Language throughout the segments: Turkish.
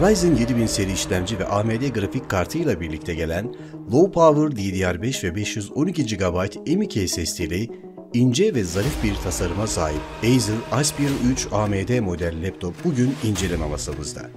Ryzen 7000 seri işlemci ve AMD grafik kartıyla birlikte gelen Low Power DDR5 ve 512 GB M.2 SSD'li ince ve zarif bir tasarıma sahip Acer Aspire 3 AMD model laptop bugün inceleme masamızda.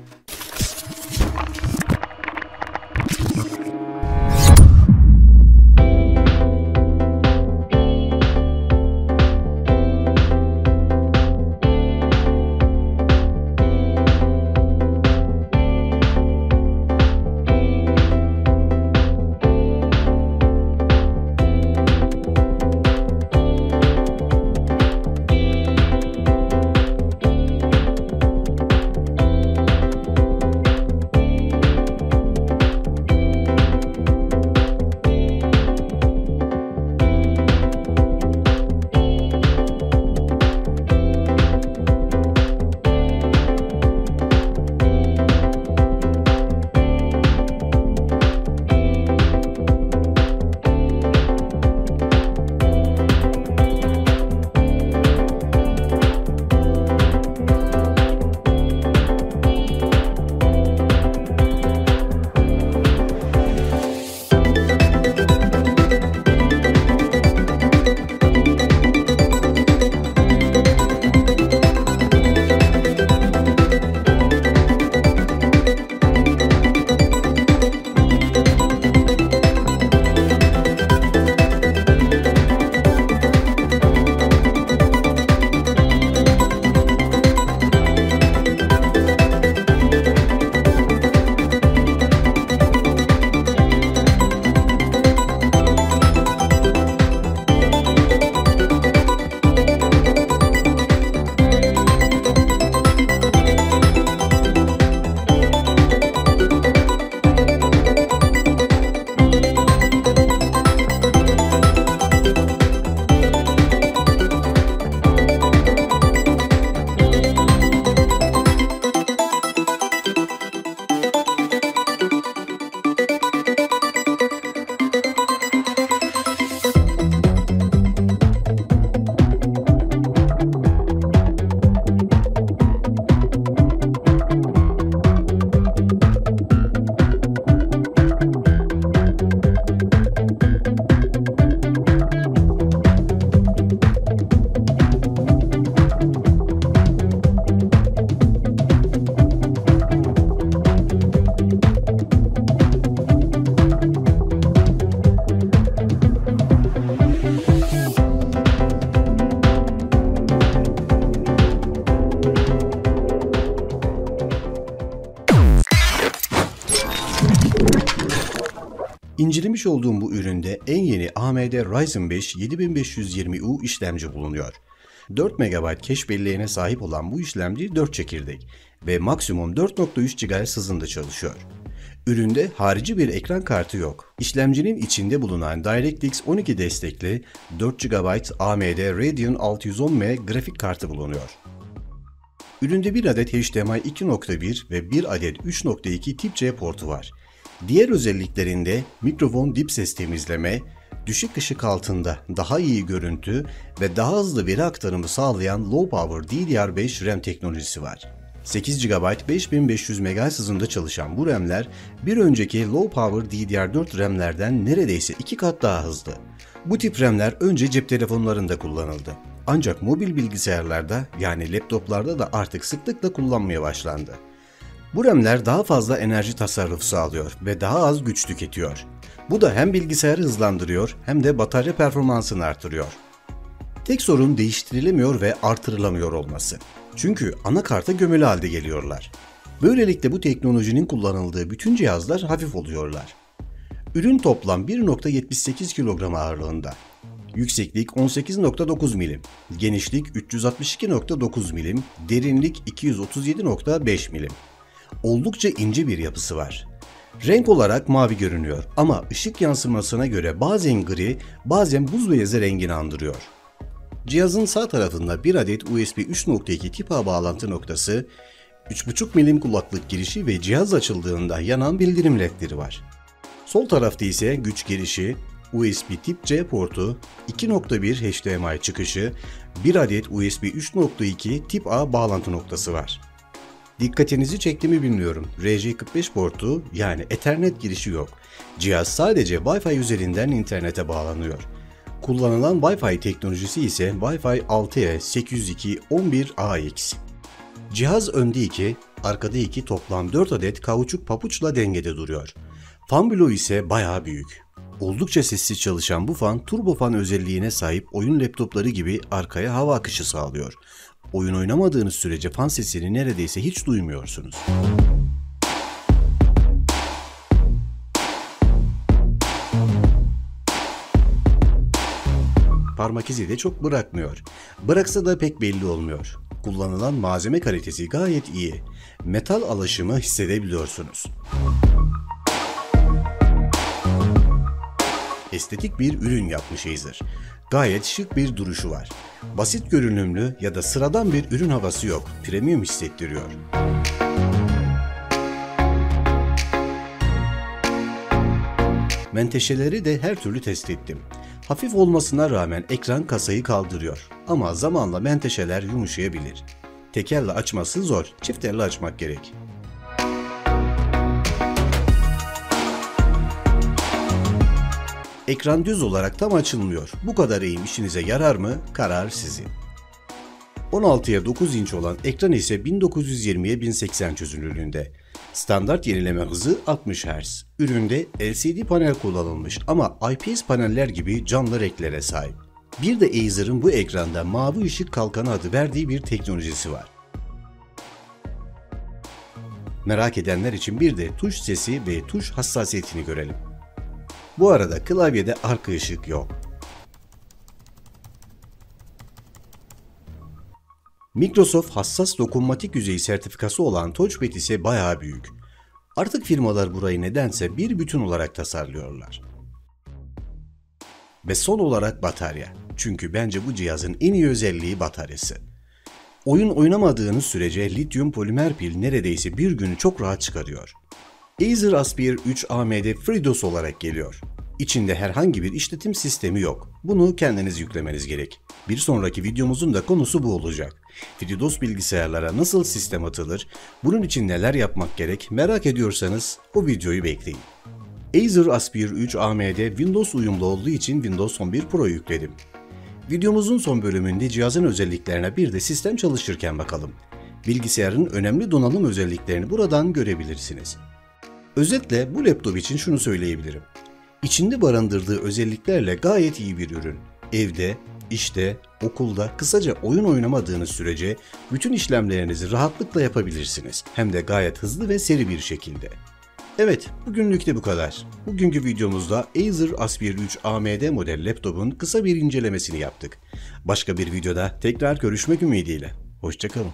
İncelemiş olduğum bu üründe en yeni AMD Ryzen 5 7520U işlemci bulunuyor. 4 MB cache belleğine sahip olan bu işlemci 4 çekirdek ve maksimum 4.3 GHz hızında çalışıyor. Üründe harici bir ekran kartı yok. İşlemcinin içinde bulunan DirectX 12 destekli 4 GB AMD Radeon 610M grafik kartı bulunuyor. Üründe bir adet HDMI 2.1 ve bir adet 3.2 tip C portu var. Diğer özelliklerinde mikrofon dip ses temizleme, düşük ışık altında daha iyi görüntü ve daha hızlı veri aktarımı sağlayan Low Power DDR5 RAM teknolojisi var. 8 GB 5500 MHz hızında çalışan bu RAM'ler bir önceki Low Power DDR4 RAM'lerden neredeyse iki kat daha hızlı. Bu tip RAM'ler önce cep telefonlarında kullanıldı. Ancak mobil bilgisayarlarda yani laptoplarda da artık sıklıkla kullanmaya başlandı. Bu RAM'ler daha fazla enerji tasarrufu sağlıyor ve daha az güç tüketiyor. Bu da hem bilgisayarı hızlandırıyor hem de batarya performansını artırıyor. Tek sorun değiştirilemiyor ve artırılamıyor olması. Çünkü anakarta gömülü halde geliyorlar. Böylelikle bu teknolojinin kullanıldığı bütün cihazlar hafif oluyorlar. Ürün toplam 1.78 kilogram ağırlığında. Yükseklik 18.9 milim, genişlik 362.9 milim, derinlik 237.5 milim. Oldukça ince bir yapısı var. Renk olarak mavi görünüyor ama ışık yansımasına göre bazen gri, bazen buz beyazı rengini andırıyor. Cihazın sağ tarafında bir adet USB 3.2 tip A bağlantı noktası, 3.5 milim kulaklık girişi ve cihaz açıldığında yanan bildirim ledleri var. Sol tarafta ise güç girişi, USB tip C portu, 2.1 HDMI çıkışı, 1 adet USB 3.2 tip A bağlantı noktası var. Dikkatinizi çekti mi bilmiyorum. RJ45 portu yani Ethernet girişi yok. Cihaz sadece Wi-Fi üzerinden internete bağlanıyor. Kullanılan Wi-Fi teknolojisi ise Wi-Fi 6E 802.11ax. Cihaz önde 2, arkada 2 toplam 4 adet kauçuk papuçla dengede duruyor. Fan bloğu ise bayağı büyük. Oldukça sessiz çalışan bu fan turbofan özelliğine sahip oyun laptopları gibi arkaya hava akışı sağlıyor. Oyun oynamadığınız sürece fan sesini neredeyse hiç duymuyorsunuz. Parmak izi de çok bırakmıyor. Bıraksa da pek belli olmuyor. Kullanılan malzeme kalitesi gayet iyi. Metal alaşımı hissedebiliyorsunuz. estetik bir ürün yapmış Acer. Gayet şık bir duruşu var. Basit görünümlü ya da sıradan bir ürün havası yok. Premium hissettiriyor. Menteşeleri de her türlü test ettim. Hafif olmasına rağmen ekran kasayı kaldırıyor. Ama zamanla menteşeler yumuşayabilir. Tekerle açması zor, çift elle açmak gerek. Ekran düz olarak tam açılmıyor. Bu kadar eğim işinize yarar mı? Karar sizin. 16'ya 9 inç olan ekran ise 1920'ye 1080 çözünürlüğünde. Standart yenileme hızı 60 Hz. Üründe LCD panel kullanılmış ama IPS paneller gibi canlı renklere sahip. Bir de Acer'ın bu ekranda mavi ışık kalkanı adı verdiği bir teknolojisi var. Merak edenler için bir de tuş sesi ve tuş hassasiyetini görelim. Bu arada klavyede arka ışık yok. Microsoft hassas dokunmatik yüzeyi sertifikası olan Touchpad ise bayağı büyük. Artık firmalar burayı nedense bir bütün olarak tasarlıyorlar. Ve son olarak batarya. Çünkü bence bu cihazın en iyi özelliği bataryası. Oyun oynamadığınız sürece lityum polimer pil neredeyse bir günü çok rahat çıkarıyor. Acer Aspire 3 AMD FreeDOS olarak geliyor. İçinde herhangi bir işletim sistemi yok. Bunu kendiniz yüklemeniz gerek. Bir sonraki videomuzun da konusu bu olacak. FreeDOS bilgisayarlara nasıl sistem atılır, bunun için neler yapmak gerek merak ediyorsanız o videoyu bekleyin. Acer Aspire 3 AMD Windows uyumlu olduğu için Windows 11 Pro yükledim. Videomuzun son bölümünde cihazın özelliklerine bir de sistem çalışırken bakalım. Bilgisayarın önemli donanım özelliklerini buradan görebilirsiniz. Özetle bu laptop için şunu söyleyebilirim. İçinde barındırdığı özelliklerle gayet iyi bir ürün. Evde, işte, okulda, kısaca oyun oynamadığınız sürece bütün işlemlerinizi rahatlıkla yapabilirsiniz. Hem de gayet hızlı ve seri bir şekilde. Evet, bugünlük de bu kadar. Bugünkü videomuzda Acer Aspire 3 AMD model laptopun kısa bir incelemesini yaptık. Başka bir videoda tekrar görüşmek ümidiyle. Hoşçakalın.